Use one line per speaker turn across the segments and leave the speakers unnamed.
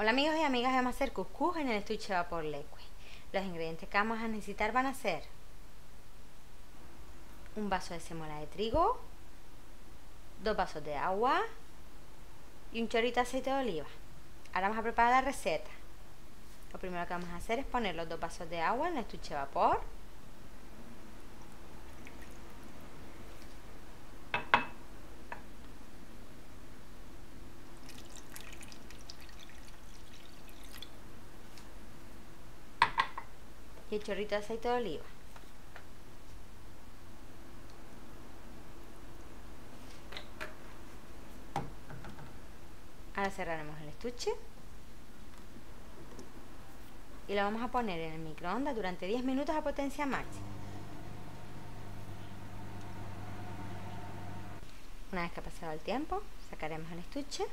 Hola amigos y amigas, vamos a hacer cuscús en el estuche vapor liquid. Los ingredientes que vamos a necesitar van a ser un vaso de semola de trigo, dos vasos de agua y un chorrito de aceite de oliva. Ahora vamos a preparar la receta. Lo primero que vamos a hacer es poner los dos vasos de agua en el estuche vapor. Y el chorrito de aceite de oliva. Ahora cerraremos el estuche y lo vamos a poner en el microondas durante 10 minutos a potencia máxima. Una vez que ha pasado el tiempo, sacaremos el estuche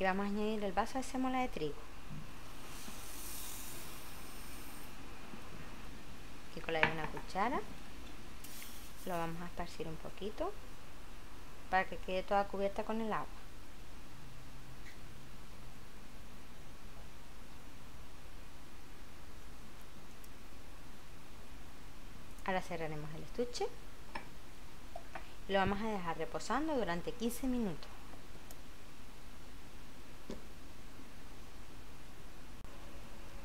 y vamos a añadir el vaso de semola de trigo. Con la de una cuchara lo vamos a esparcir un poquito para que quede toda cubierta con el agua. Ahora cerraremos el estuche y lo vamos a dejar reposando durante 15 minutos.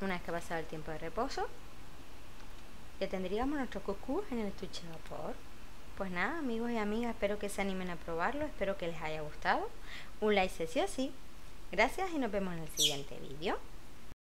Una vez que ha pasado el tiempo de reposo, ya tendríamos nuestro cuscús en el estuche de vapor. Pues nada, amigos y amigas, espero que se animen a probarlo, espero que les haya gustado. Un like si sí o sí. Gracias y nos vemos en el siguiente vídeo.